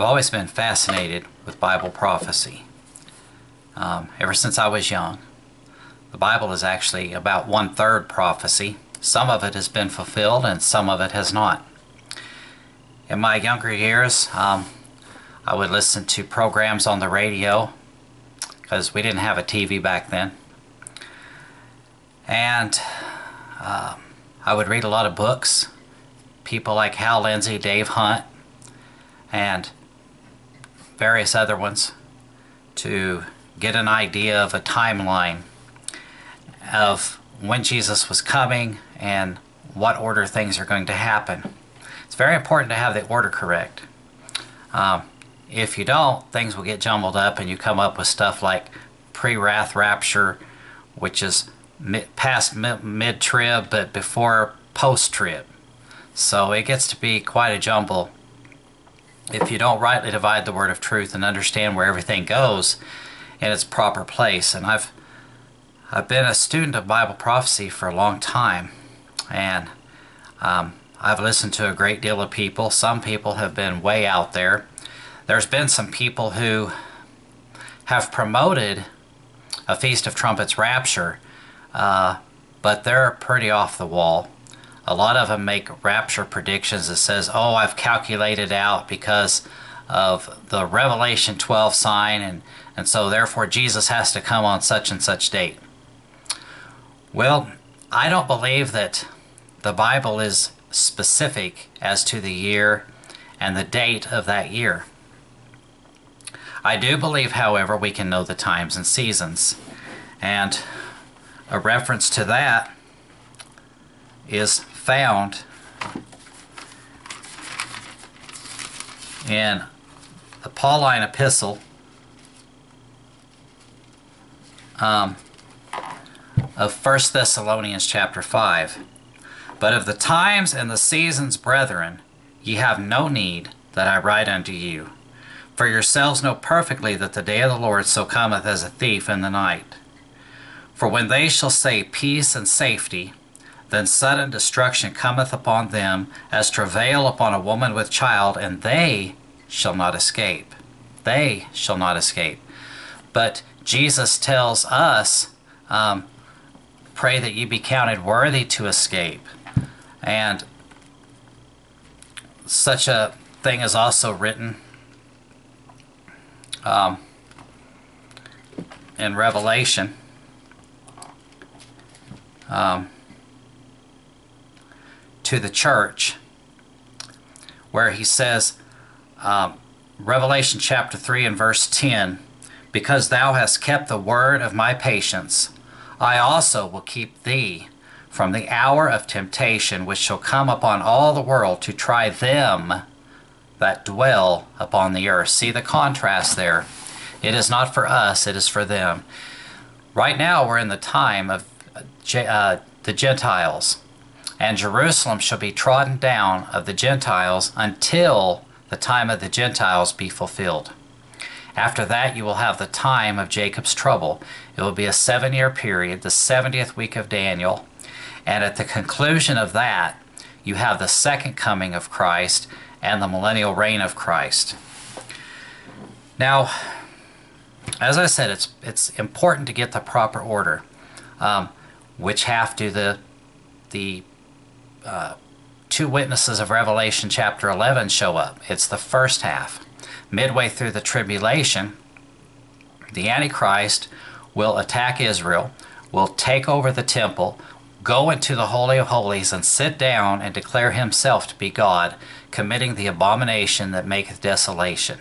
I've always been fascinated with Bible prophecy. Um, ever since I was young. The Bible is actually about one third prophecy. Some of it has been fulfilled and some of it has not. In my younger years, um, I would listen to programs on the radio because we didn't have a TV back then. And uh, I would read a lot of books. People like Hal Lindsey, Dave Hunt, and various other ones to get an idea of a timeline of when Jesus was coming and what order things are going to happen. It's very important to have the order correct. Um, if you don't, things will get jumbled up and you come up with stuff like pre-wrath rapture, which is mid, past mid-trib but before post-trib. So it gets to be quite a jumble if you don't rightly divide the word of truth and understand where everything goes in its proper place. And I've I've been a student of Bible prophecy for a long time, and um, I've listened to a great deal of people. Some people have been way out there. There's been some people who have promoted a Feast of Trumpets rapture, uh, but they're pretty off the wall. A lot of them make rapture predictions that says, "Oh, I've calculated out because of the Revelation 12 sign, and and so therefore Jesus has to come on such and such date." Well, I don't believe that the Bible is specific as to the year and the date of that year. I do believe, however, we can know the times and seasons. And a reference to that is found in the Pauline epistle um, of 1 Thessalonians chapter 5. But of the times and the seasons, brethren, ye have no need that I write unto you. For yourselves know perfectly that the day of the Lord so cometh as a thief in the night. For when they shall say peace and safety, then sudden destruction cometh upon them as travail upon a woman with child, and they shall not escape. They shall not escape. But Jesus tells us um, pray that you be counted worthy to escape. And such a thing is also written um, in Revelation. Um, to the church, where he says, um, Revelation chapter 3 and verse 10, Because thou hast kept the word of my patience, I also will keep thee from the hour of temptation which shall come upon all the world to try them that dwell upon the earth. See the contrast there. It is not for us, it is for them. Right now we're in the time of uh, the Gentiles, and Jerusalem shall be trodden down of the Gentiles until the time of the Gentiles be fulfilled. After that, you will have the time of Jacob's trouble. It will be a seven year period, the 70th week of Daniel. And at the conclusion of that, you have the second coming of Christ and the millennial reign of Christ. Now, as I said, it's, it's important to get the proper order. Um, which half do the, the two witnesses of Revelation chapter 11 show up? It's the first half midway through the tribulation, the Antichrist will attack Israel, will take over the temple, go into the Holy of Holies, and sit down and declare himself to be God, committing the abomination that maketh desolation.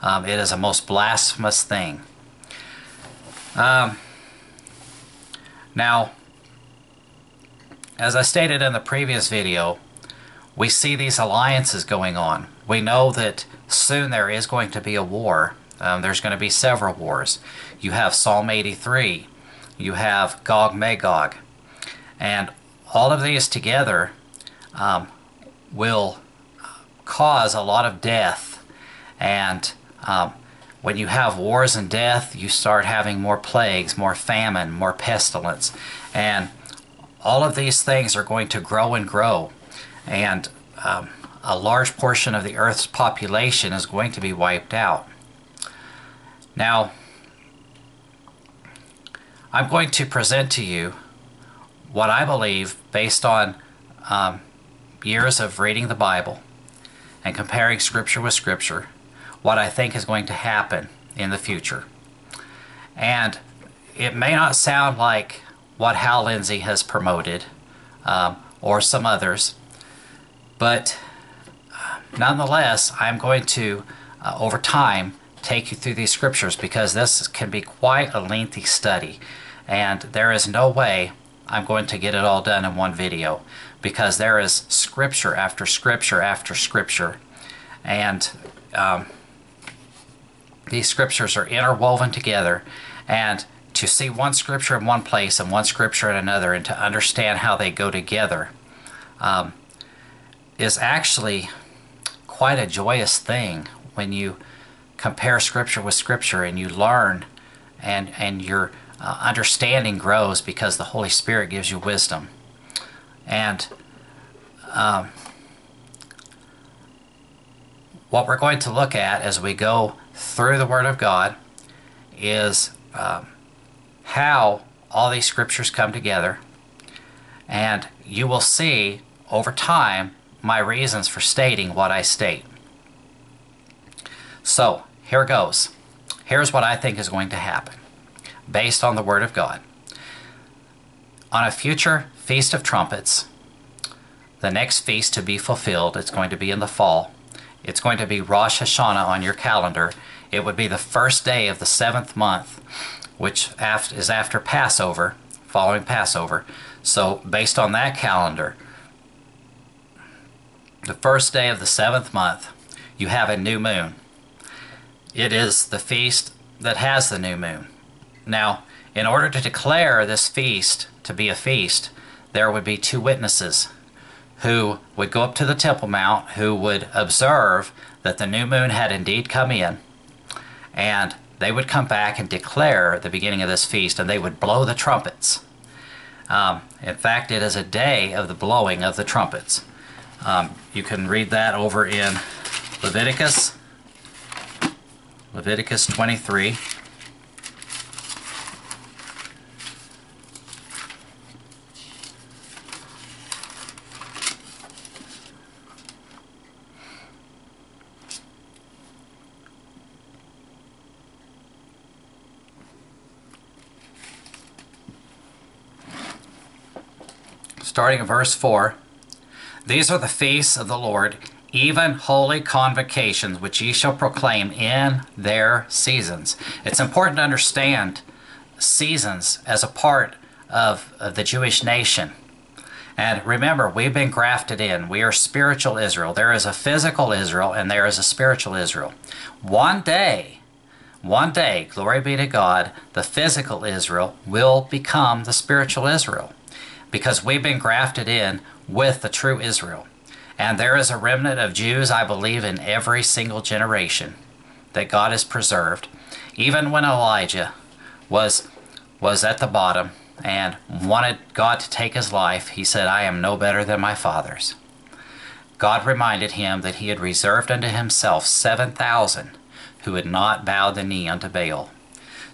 Um, it is a most blasphemous thing. Um, now, as I stated in the previous video, we see these alliances going on. We know that soon there is going to be a war. Um, there's going to be several wars. You have Psalm 83. You have Gog Magog. And all of these together um, will cause a lot of death. And um, when you have wars and death, you start having more plagues, more famine, more pestilence. And all of these things are going to grow and grow. And um, a large portion of the Earth's population is going to be wiped out. Now, I'm going to present to you what I believe based on um, years of reading the Bible and comparing Scripture with Scripture, what I think is going to happen in the future. And it may not sound like what Hal Lindsey has promoted um, or some others, but uh, nonetheless, I'm going to, uh, over time, take you through these scriptures because this can be quite a lengthy study. And there is no way I'm going to get it all done in one video because there is scripture after scripture after scripture. And um, these scriptures are interwoven together. And to see one scripture in one place and one scripture in another and to understand how they go together um, is actually quite a joyous thing when you compare scripture with scripture and you learn and and your uh, understanding grows because the Holy Spirit gives you wisdom. And um, what we're going to look at as we go through the Word of God is um, how all these scriptures come together and you will see over time my reasons for stating what I state. So, here goes. Here's what I think is going to happen based on the Word of God. On a future Feast of Trumpets, the next feast to be fulfilled, it's going to be in the fall. It's going to be Rosh Hashanah on your calendar. It would be the first day of the seventh month, which is after Passover, following Passover. So, based on that calendar, the first day of the seventh month, you have a new moon. It is the feast that has the new moon. Now, in order to declare this feast to be a feast, there would be two witnesses who would go up to the Temple Mount, who would observe that the new moon had indeed come in, and they would come back and declare the beginning of this feast, and they would blow the trumpets. Um, in fact, it is a day of the blowing of the trumpets. Um, you can read that over in Leviticus, Leviticus 23. Starting in verse 4. These are the feasts of the Lord, even holy convocations, which ye shall proclaim in their seasons. It's important to understand seasons as a part of, of the Jewish nation. And remember, we've been grafted in. We are spiritual Israel. There is a physical Israel and there is a spiritual Israel. One day, one day, glory be to God, the physical Israel will become the spiritual Israel because we've been grafted in with the true Israel. And there is a remnant of Jews, I believe, in every single generation that God has preserved. Even when Elijah was, was at the bottom and wanted God to take his life, he said, I am no better than my fathers. God reminded him that he had reserved unto himself 7,000 who had not bowed the knee unto Baal.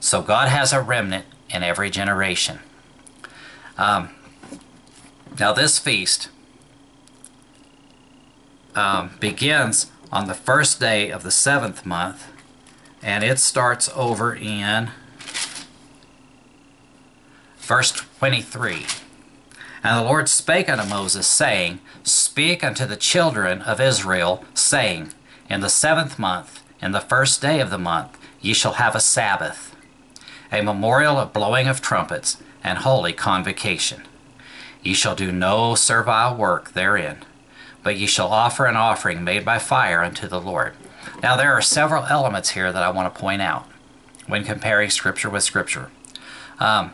So God has a remnant in every generation. Um, now, this feast um, begins on the first day of the seventh month, and it starts over in verse 23. And the Lord spake unto Moses, saying, Speak unto the children of Israel, saying, In the seventh month, in the first day of the month, ye shall have a Sabbath, a memorial of blowing of trumpets, and holy convocation. Ye shall do no servile work therein, but ye shall offer an offering made by fire unto the Lord. Now, there are several elements here that I want to point out when comparing Scripture with Scripture. Um,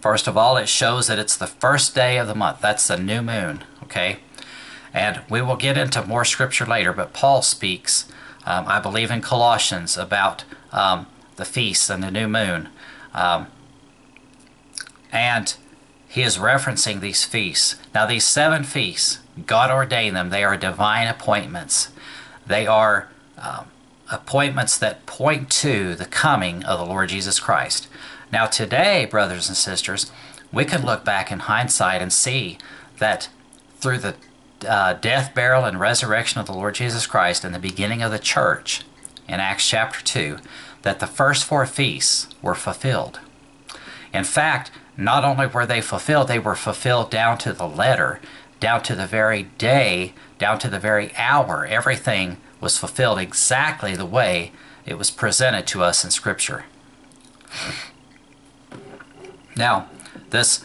first of all, it shows that it's the first day of the month. That's the new moon, okay? And we will get into more Scripture later, but Paul speaks, um, I believe, in Colossians about um, the feasts and the new moon. Um, and he is referencing these feasts. Now, these seven feasts God ordained them. They are divine appointments. They are um, appointments that point to the coming of the Lord Jesus Christ. Now, today, brothers and sisters, we can look back in hindsight and see that through the uh, death, burial, and resurrection of the Lord Jesus Christ in the beginning of the church in Acts chapter 2, that the first four feasts were fulfilled. In fact, not only were they fulfilled, they were fulfilled down to the letter, down to the very day, down to the very hour. Everything was fulfilled exactly the way it was presented to us in Scripture. Now, this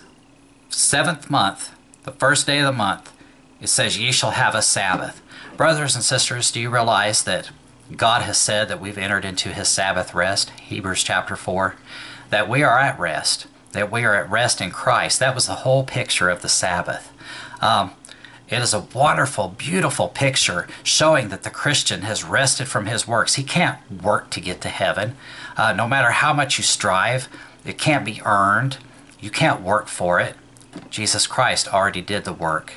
seventh month, the first day of the month, it says, Ye shall have a Sabbath. Brothers and sisters, do you realize that God has said that we've entered into his Sabbath rest? Hebrews chapter 4. That we are at rest, that we are at rest in Christ. That was the whole picture of the Sabbath. Um, it is a wonderful, beautiful picture showing that the Christian has rested from his works. He can't work to get to heaven. Uh, no matter how much you strive, it can't be earned. You can't work for it. Jesus Christ already did the work.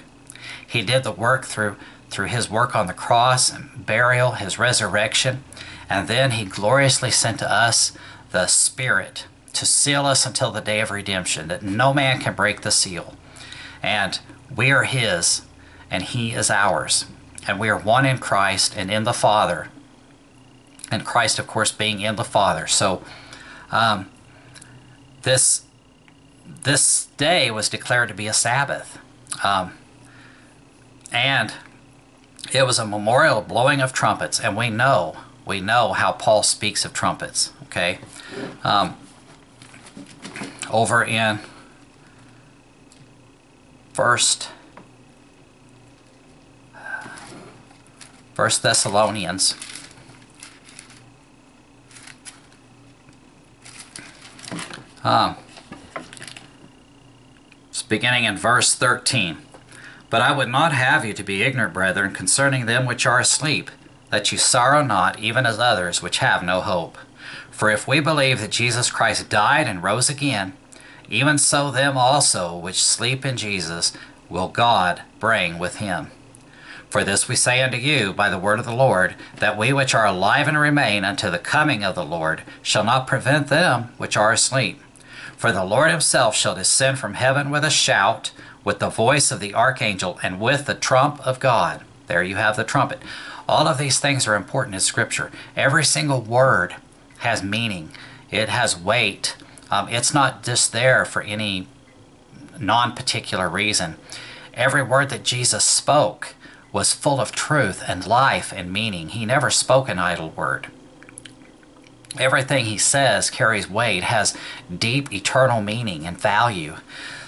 He did the work through through his work on the cross and burial, his resurrection, and then he gloriously sent to us the Spirit to seal us until the day of redemption, that no man can break the seal. And we are his, and he is ours. And we are one in Christ and in the Father. And Christ, of course, being in the Father. So, um, this this day was declared to be a Sabbath. Um, and it was a memorial blowing of trumpets, and we know, we know how Paul speaks of trumpets, okay? Um, over in First, First Thessalonians, um, it's beginning in verse 13. But I would not have you to be ignorant, brethren, concerning them which are asleep, that you sorrow not, even as others which have no hope. For if we believe that Jesus Christ died and rose again, even so them also which sleep in Jesus will God bring with him. For this we say unto you by the word of the Lord, that we which are alive and remain unto the coming of the Lord shall not prevent them which are asleep. For the Lord himself shall descend from heaven with a shout, with the voice of the archangel, and with the trump of God. There you have the trumpet. All of these things are important in Scripture. Every single word has meaning, it has weight. Um, it's not just there for any non particular reason. Every word that Jesus spoke was full of truth and life and meaning. He never spoke an idle word. Everything he says carries weight, has deep eternal meaning and value.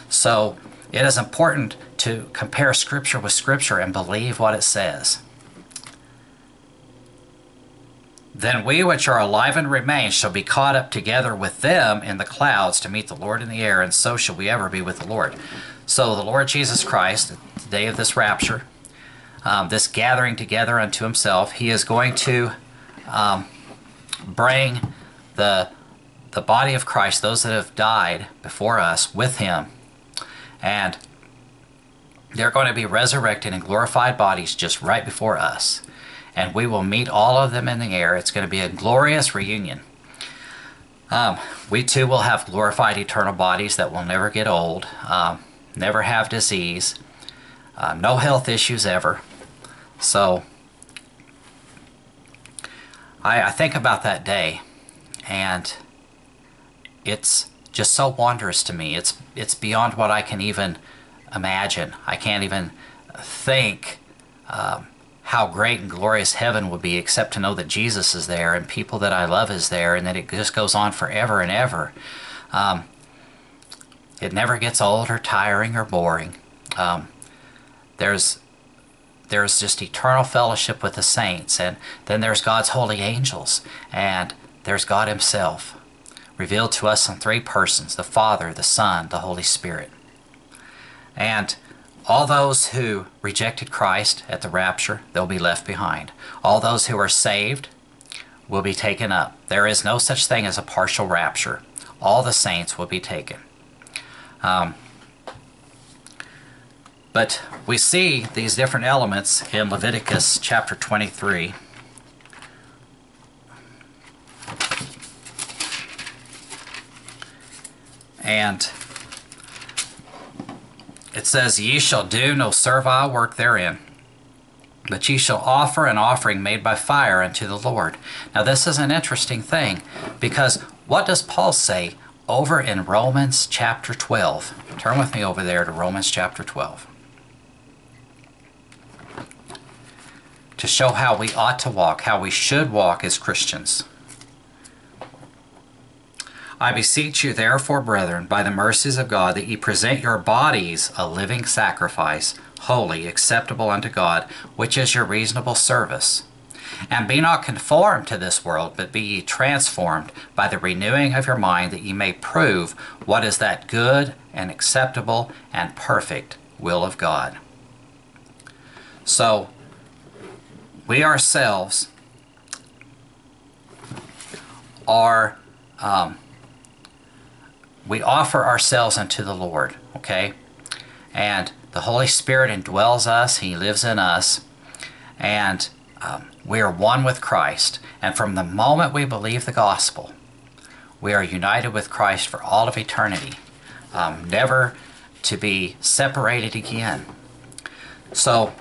So it is important to compare Scripture with Scripture and believe what it says. Then we which are alive and remain shall be caught up together with them in the clouds to meet the Lord in the air, and so shall we ever be with the Lord. So the Lord Jesus Christ, the day of this rapture, um, this gathering together unto himself, he is going to um, bring the, the body of Christ, those that have died before us, with him. And they're going to be resurrected in glorified bodies just right before us and we will meet all of them in the air. It's going to be a glorious reunion. Um, we too will have glorified eternal bodies that will never get old, um, never have disease, uh, no health issues ever. So I, I think about that day, and it's just so wondrous to me. It's it's beyond what I can even imagine. I can't even think. Um, how great and glorious heaven would be except to know that Jesus is there and people that I love is there and that it just goes on forever and ever. Um, it never gets old or tiring or boring. Um, there's there's just eternal fellowship with the saints and then there's God's holy angels and there's God himself revealed to us in three persons the Father, the Son, the Holy Spirit. And all those who rejected Christ at the rapture, they'll be left behind. All those who are saved will be taken up. There is no such thing as a partial rapture. All the saints will be taken. Um, But we see these different elements in Leviticus chapter 23. And it says, Ye shall do no servile work therein, but ye shall offer an offering made by fire unto the Lord. Now, this is an interesting thing because what does Paul say over in Romans chapter 12? Turn with me over there to Romans chapter 12. To show how we ought to walk, how we should walk as Christians. I beseech you, therefore, brethren, by the mercies of God, that ye present your bodies a living sacrifice, holy, acceptable unto God, which is your reasonable service. And be not conformed to this world, but be ye transformed by the renewing of your mind, that ye may prove what is that good and acceptable and perfect will of God. So, we ourselves are um, we offer ourselves unto the Lord, okay? And the Holy Spirit indwells us, He lives in us, and um, we are one with Christ. And from the moment we believe the gospel, we are united with Christ for all of eternity, um, never to be separated again. So,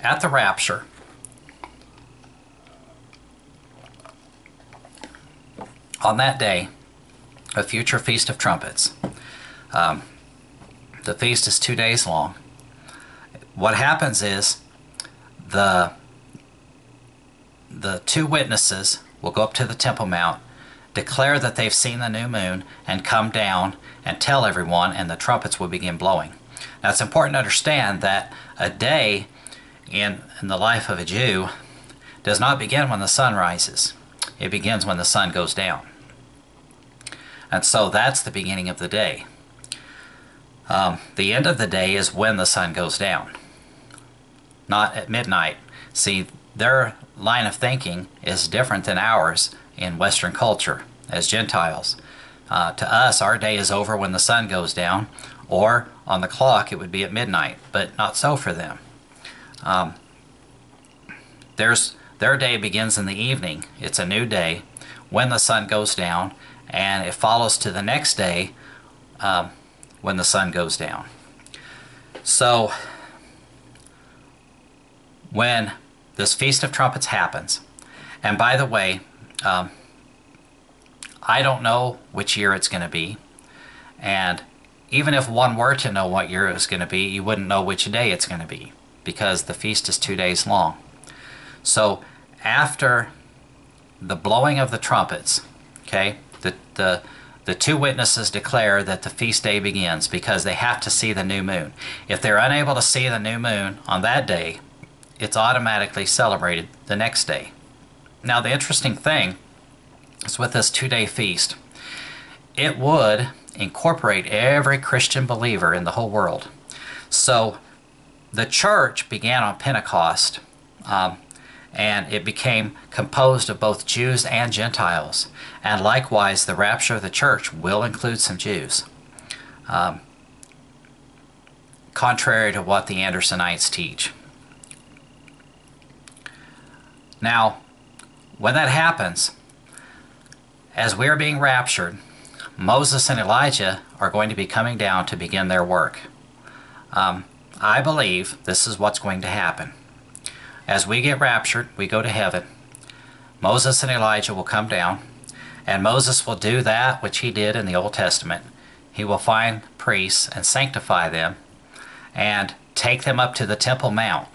at the rapture, on that day, a future Feast of Trumpets. Um, the feast is two days long. What happens is the the two witnesses will go up to the Temple Mount, declare that they've seen the new moon, and come down and tell everyone, and the trumpets will begin blowing. Now it's important to understand that a day in, in the life of a Jew does not begin when the sun rises. It begins when the sun goes down. And so that's the beginning of the day. Um, the end of the day is when the sun goes down, not at midnight. See, their line of thinking is different than ours in Western culture as Gentiles. Uh, to us, our day is over when the sun goes down, or on the clock it would be at midnight, but not so for them. Um, their day begins in the evening. It's a new day when the sun goes down, and it follows to the next day um, when the sun goes down. So, when this Feast of Trumpets happens, and by the way, um, I don't know which year it's going to be, and even if one were to know what year it's going to be, you wouldn't know which day it's going to be because the feast is two days long. So, after the blowing of the trumpets, okay, the, the, two witnesses declare that the feast day begins because they have to see the new moon. If they're unable to see the new moon on that day, it's automatically celebrated the next day. Now, the interesting thing is with this two day feast, it would incorporate every Christian believer in the whole world. So, the church began on Pentecost. Um, and it became composed of both Jews and Gentiles. And likewise, the rapture of the church will include some Jews, um, contrary to what the Andersonites teach. Now, when that happens, as we are being raptured, Moses and Elijah are going to be coming down to begin their work. Um, I believe this is what's going to happen. As we get raptured, we go to heaven. Moses and Elijah will come down, and Moses will do that which he did in the Old Testament. He will find priests and sanctify them and take them up to the Temple Mount.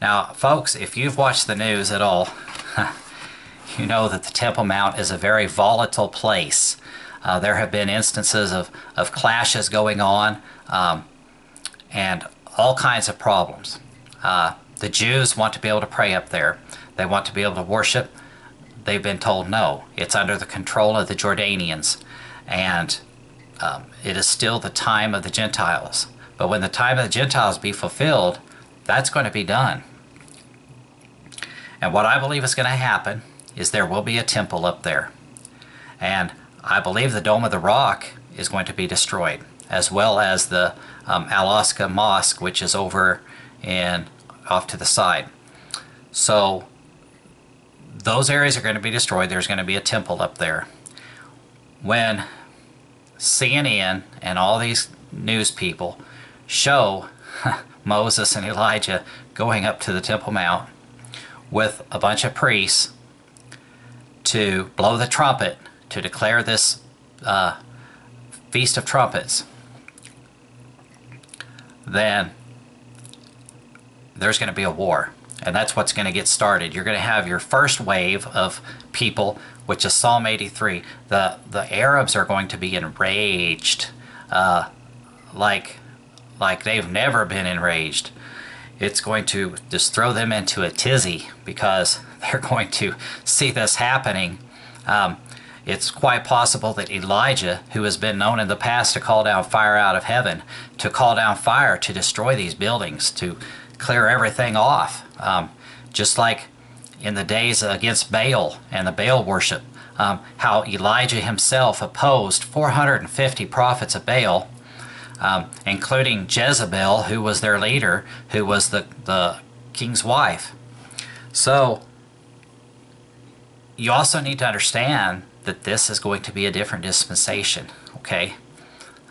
Now, folks, if you've watched the news at all, you know that the Temple Mount is a very volatile place. Uh, there have been instances of, of clashes going on um, and all kinds of problems. Uh, the Jews want to be able to pray up there. They want to be able to worship. They've been told no. It's under the control of the Jordanians. And um, it is still the time of the Gentiles. But when the time of the Gentiles be fulfilled, that's going to be done. And what I believe is going to happen is there will be a temple up there. And I believe the Dome of the Rock is going to be destroyed. as well as the um, Al-Aqsa Mosque, which is over in off to the side. So those areas are going to be destroyed. There's going to be a temple up there. When CNN and all these news people show Moses and Elijah going up to the Temple Mount with a bunch of priests to blow the trumpet to declare this uh, Feast of Trumpets, then there's going to be a war. And that's what's going to get started. You're going to have your first wave of people, which is Psalm 83. The, the Arabs are going to be enraged uh, like, like they've never been enraged. It's going to just throw them into a tizzy because they're going to see this happening. Um, it's quite possible that Elijah, who has been known in the past to call down fire out of heaven, to call down fire to destroy these buildings, to clear everything off. Um, just like in the days against Baal and the Baal worship, um, how Elijah himself opposed 450 prophets of Baal, um, including Jezebel, who was their leader, who was the, the king's wife. So, you also need to understand that this is going to be a different dispensation, okay?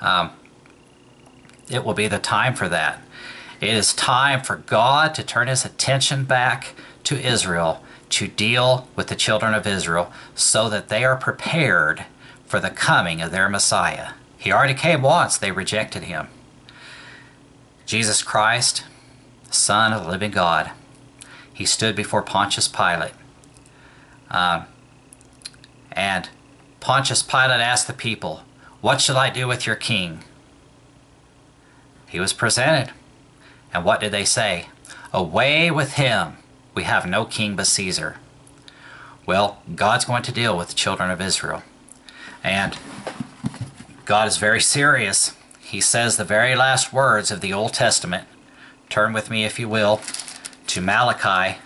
Um, it will be the time for that. It is time for God to turn his attention back to Israel to deal with the children of Israel so that they are prepared for the coming of their Messiah. He already came once, they rejected him. Jesus Christ, Son of the living God, he stood before Pontius Pilate. Um, and Pontius Pilate asked the people, What shall I do with your king? He was presented. And what did they say? Away with him! We have no king but Caesar. Well, God's going to deal with the children of Israel. And God is very serious. He says the very last words of the Old Testament. Turn with me, if you will, to Malachi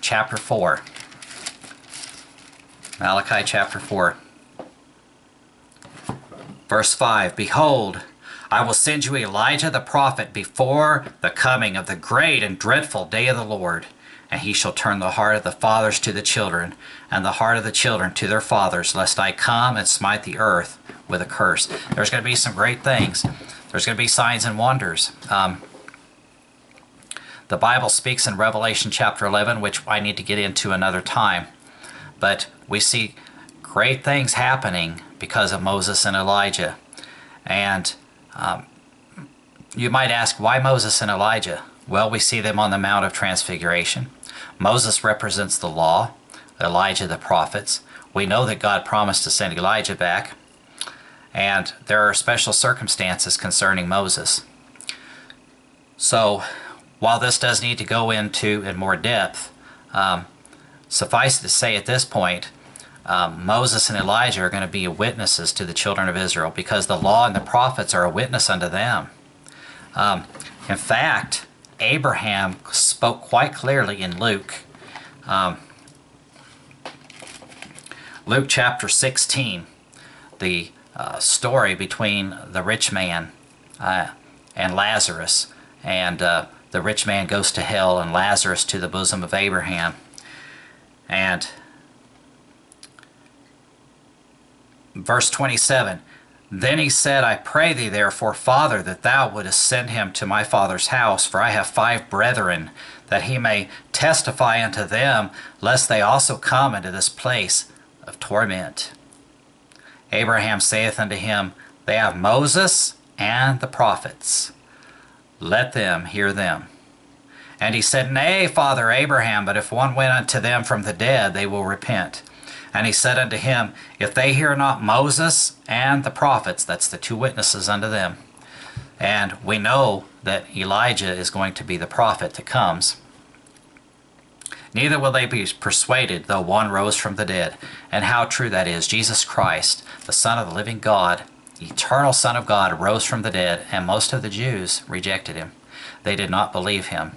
chapter 4. Malachi chapter 4. Verse 5 Behold, I will send you Elijah the prophet before the coming of the great and dreadful day of the Lord. And he shall turn the heart of the fathers to the children, and the heart of the children to their fathers, lest I come and smite the earth with a curse. There's going to be some great things. There's going to be signs and wonders. Um, the Bible speaks in Revelation chapter 11, which I need to get into another time. But we see great things happening because of Moses and Elijah. And um, you might ask, why Moses and Elijah? Well, we see them on the Mount of Transfiguration. Moses represents the law, Elijah the prophets. We know that God promised to send Elijah back, and there are special circumstances concerning Moses. So, while this does need to go into in more depth, um, suffice to say at this point, um, Moses and Elijah are going to be witnesses to the children of Israel because the law and the prophets are a witness unto them. Um, in fact, Abraham spoke quite clearly in Luke. Um, Luke chapter 16, the uh, story between the rich man uh, and Lazarus. And uh, the rich man goes to hell and Lazarus to the bosom of Abraham. And verse 27 Then he said, I pray thee therefore, Father, that thou wouldest send him to my father's house, for I have five brethren, that he may testify unto them, lest they also come into this place of torment. Abraham saith unto him, They have Moses and the prophets. Let them hear them. And he said, Nay, Father Abraham, but if one went unto them from the dead, they will repent. And he said unto him, If they hear not Moses and the prophets, that's the two witnesses unto them. And we know that Elijah is going to be the prophet that comes. Neither will they be persuaded, though one rose from the dead. And how true that is. Jesus Christ, the Son of the living God, the eternal Son of God, rose from the dead, and most of the Jews rejected him. They did not believe him.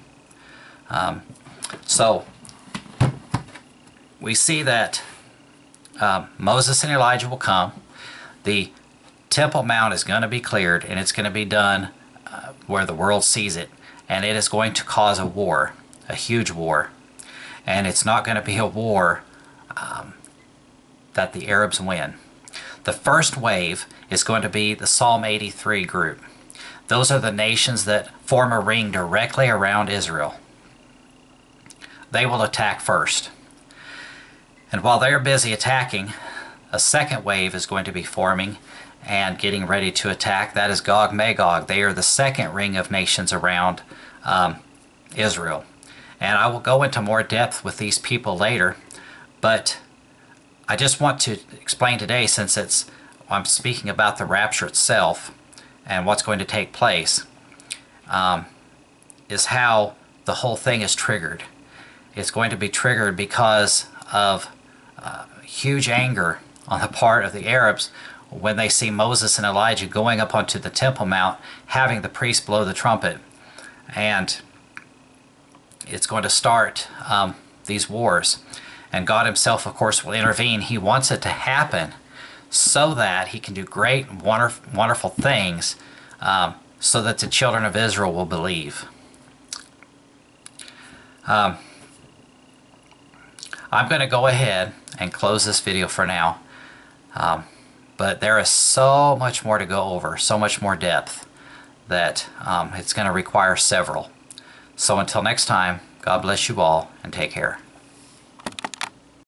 Um, so, we see that um, Moses and Elijah will come. The Temple Mount is going to be cleared and it's going to be done uh, where the world sees it. And it is going to cause a war, a huge war. And it's not going to be a war um, that the Arabs win. The first wave is going to be the Psalm 83 group. Those are the nations that form a ring directly around Israel. They will attack first. And while they're busy attacking, a second wave is going to be forming and getting ready to attack. That is Gog Magog. They are the second ring of nations around um, Israel. And I will go into more depth with these people later, but I just want to explain today, since it's I'm speaking about the rapture itself and what's going to take place, um, is how the whole thing is triggered. It's going to be triggered because of uh, huge anger on the part of the Arabs when they see Moses and Elijah going up onto the Temple Mount, having the priest blow the trumpet. And it's going to start um, these wars. And God Himself, of course, will intervene. He wants it to happen so that He can do great, wonderful, wonderful things um, so that the children of Israel will believe. Um, I'm going to go ahead and close this video for now. Um, but there is so much more to go over, so much more depth that um, it's going to require several. So until next time, God bless you all and take care.